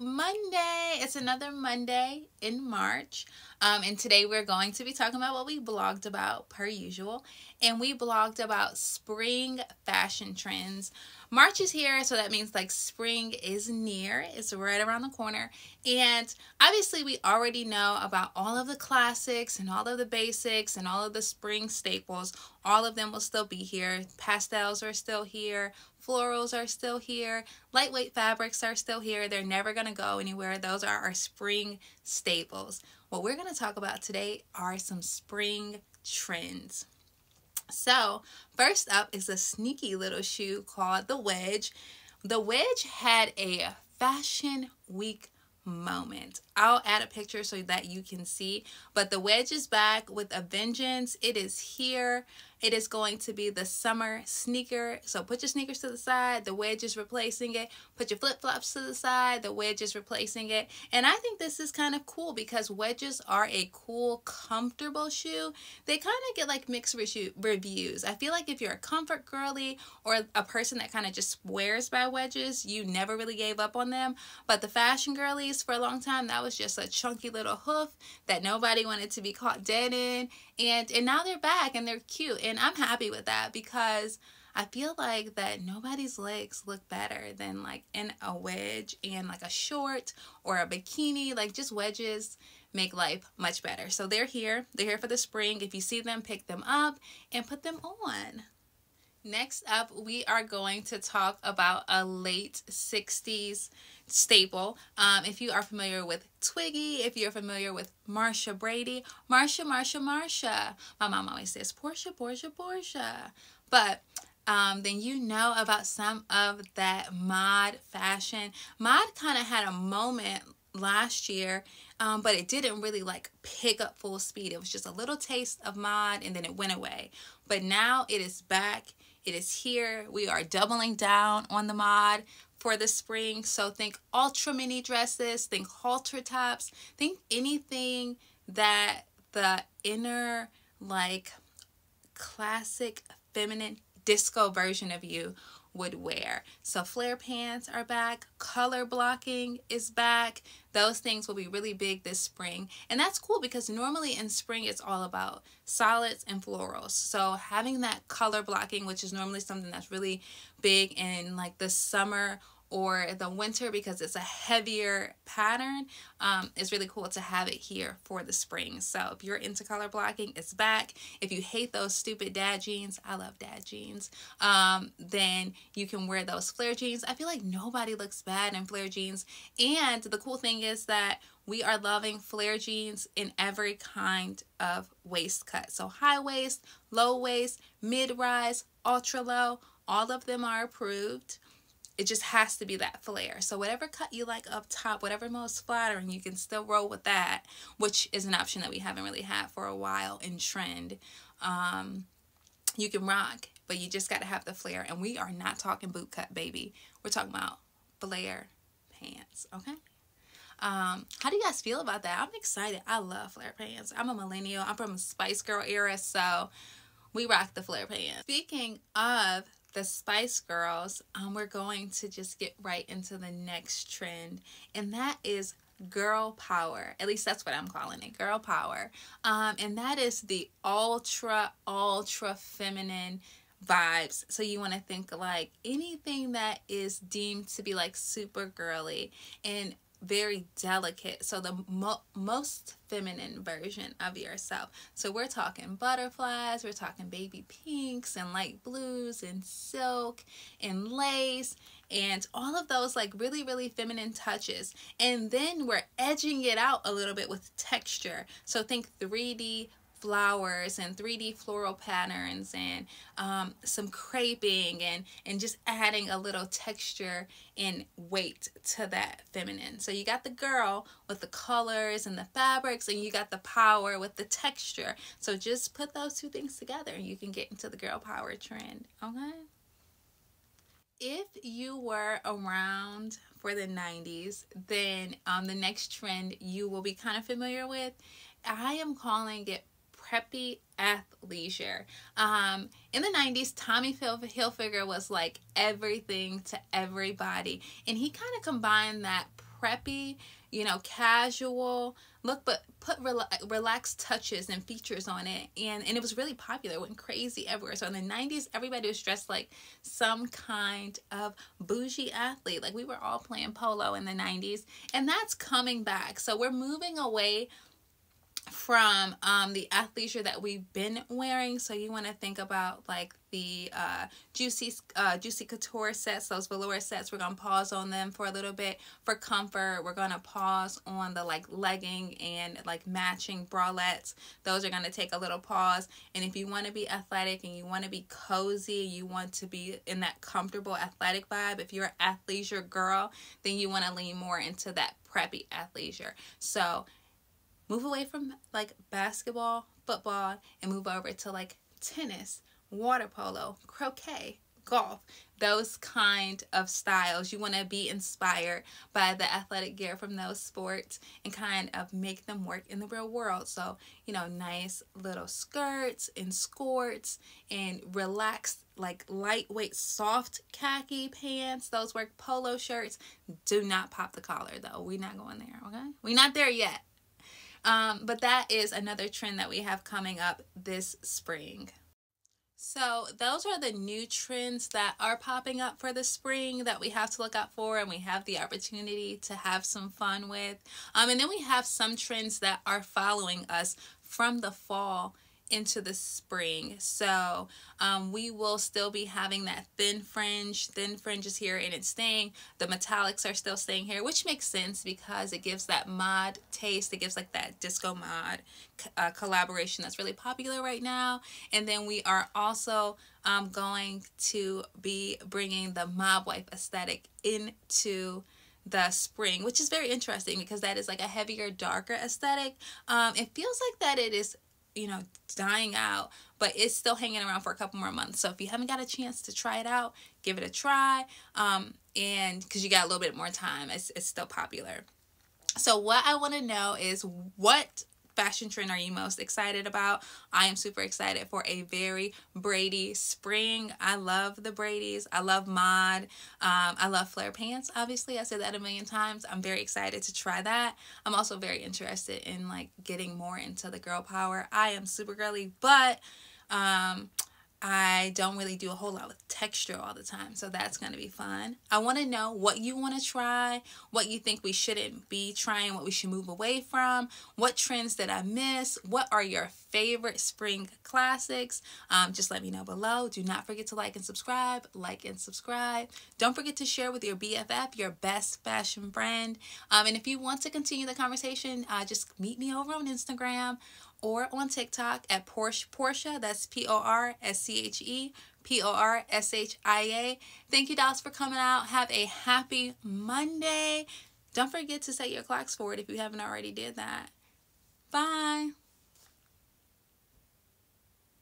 Monday. It's another Monday in March. Um, and today we're going to be talking about what we blogged about per usual. And we blogged about spring fashion trends. March is here, so that means like spring is near. It's right around the corner. And obviously, we already know about all of the classics and all of the basics and all of the spring staples. All of them will still be here. Pastels are still here. Florals are still here. Lightweight fabrics are still here. They're never going to go anywhere. Those are our spring staples. What we're going to talk about today are some spring trends. So, first up is a sneaky little shoe called the Wedge. The Wedge had a fashion week moment. I'll add a picture so that you can see. But the wedge is back with a vengeance. It is here. It is going to be the summer sneaker. So put your sneakers to the side. The wedge is replacing it. Put your flip-flops to the side. The wedge is replacing it. And I think this is kind of cool because wedges are a cool, comfortable shoe. They kind of get like mixed reviews. I feel like if you're a comfort girly or a person that kind of just swears by wedges, you never really gave up on them. But the fashion girlies for a long time, that was just a chunky little hoof that nobody wanted to be caught dead in and and now they're back and they're cute. And i'm happy with that because i feel like that nobody's legs look better than like in a wedge and like a short or a bikini. Like just wedges make life much better. So they're here. They're here for the spring. If you see them pick them up and put them on Next up, we are going to talk about a late 60s staple. Um, if you are familiar with Twiggy, if you're familiar with Marcia Brady, Marcia, Marcia, Marcia. My mom always says Portia, Portia, Portia. But um, then you know about some of that mod fashion. Mod kind of had a moment last year, um, but it didn't really like pick up full speed. It was just a little taste of mod and then it went away. But now it is back it is here. We are doubling down on the mod for the spring. So think ultra mini dresses, think halter tops, think anything that the inner like classic feminine disco version of you would wear. So flare pants are back, color blocking is back. Those things will be really big this spring. And that's cool because normally in spring it's all about solids and florals. So having that color blocking, which is normally something that's really big in like the summer or the winter because it's a heavier pattern um, it's really cool to have it here for the spring. So if you're into color blocking it's back. If you hate those stupid dad jeans I love dad jeans um, then you can wear those flare jeans. I feel like nobody looks bad in flare jeans. And the cool thing is that we are loving flare jeans in every kind of waist cut so high waist low waist mid rise ultra low all of them are approved it just has to be that flare. So whatever cut you like up top, whatever most flattering, you can still roll with that, which is an option that we haven't really had for a while in trend. Um, you can rock, but you just got to have the flare. And we are not talking boot cut, baby. We're talking about flare pants, okay? Um, how do you guys feel about that? I'm excited. I love flare pants. I'm a millennial. I'm from a Spice Girl era, so we rock the flare pants. Speaking of the Spice Girls, um, we're going to just get right into the next trend, and that is girl power. At least that's what I'm calling it, girl power. Um, and that is the ultra, ultra feminine vibes. So you want to think like anything that is deemed to be like super girly and very delicate. So the mo most feminine version of yourself. So we're talking butterflies, we're talking baby pinks and light blues and silk and lace and all of those like really really feminine touches. And then we're edging it out a little bit with texture. So think 3D flowers and 3D floral patterns and um, some creping and, and just adding a little texture and weight to that feminine. So you got the girl with the colors and the fabrics and you got the power with the texture. So just put those two things together and you can get into the girl power trend. Okay? If you were around for the 90s, then um, the next trend you will be kind of familiar with. I am calling it preppy athleisure. Um, in the 90s, Tommy Hilfiger was like everything to everybody. And he kind of combined that preppy, you know, casual look, but put rela- relaxed touches and features on it. And, and it was really popular, it went crazy everywhere. So in the 90s, everybody was dressed like some kind of bougie athlete. Like we were all playing polo in the 90s. And that's coming back. So we're moving away from um, the athleisure that we've been wearing. So you want to think about like the uh, Juicy uh, Juicy Couture sets, those velour sets. We're to pause on them for a little bit. For comfort, we're to pause on the like legging and like matching bralettes. Those are to take a little pause. And if you want to be athletic and you want to be cozy, you want to be in that comfortable athletic vibe, if you're an athleisure girl, then you want to lean more into that preppy athleisure. So move away from like basketball, football, and move over to like tennis, water polo, croquet, golf, those kind of styles. You want to be inspired by the athletic gear from those sports and kind of make them work in the real world. So, you know, nice little skirts and skirts and relaxed, like lightweight, soft khaki pants. Those work polo shirts. Do not pop the collar though. We're not going there, okay? We're not there yet. Um, but that is another trend that we have coming up this spring. So those are the new trends that are popping up for the spring that we have to look out for and we have the opportunity to have some fun with. Um, and then we have some trends that are following us from the fall into the spring. So um, we will still be having that thin fringe. Thin fringe is here and it's staying. The metallics are still staying here, which makes sense because it gives that mod taste. It gives like that disco mod uh, collaboration that's really popular right now. And then we are also um, going to be bringing the mob wife aesthetic into the spring, which is very interesting because that is like a heavier, darker aesthetic. Um, it feels like that it is you know, dying out, but it's still hanging around for a couple more months. So if you haven't got a chance to try it out, give it a try. Um, and because you got a little bit more time, it's, it's still popular. So what I want to know is what fashion trend are you most excited about? I am super excited for a very Brady spring. I love the Brady's. I love mod. Um, I love flare pants. Obviously, I said that a million times. I'm very excited to try that. I'm also very interested in like getting more into the girl power. I am super girly, but um, I don't really do a whole lot with texture all the time, so that's going to be fun. I want to know what you want to try, what you think we shouldn't be trying, what we should move away from, what trends did I miss, what are your favorite spring classics. Um, just let me know below. Do not forget to like and subscribe, like and subscribe. Don't forget to share with your BFF, your best fashion friend. Um, and if you want to continue the conversation, uh, just meet me over on Instagram or on TikTok at Porsche Porshia. That's P O R S C H E P O R S H I A. Thank you, dolls, for coming out. Have a happy Monday. Don't forget to set your clocks forward if you haven't already did that. Bye.